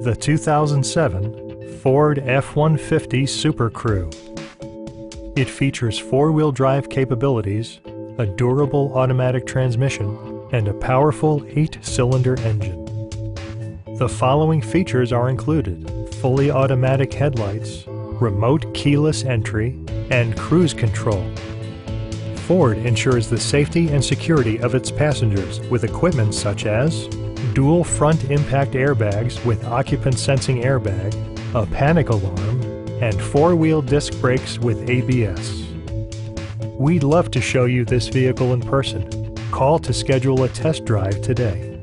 the 2007 Ford F-150 Super Crew. It features four-wheel drive capabilities, a durable automatic transmission, and a powerful eight-cylinder engine. The following features are included. Fully automatic headlights, remote keyless entry, and cruise control. Ford ensures the safety and security of its passengers with equipment such as dual front impact airbags with occupant sensing airbag, a panic alarm, and four-wheel disc brakes with ABS. We'd love to show you this vehicle in person. Call to schedule a test drive today.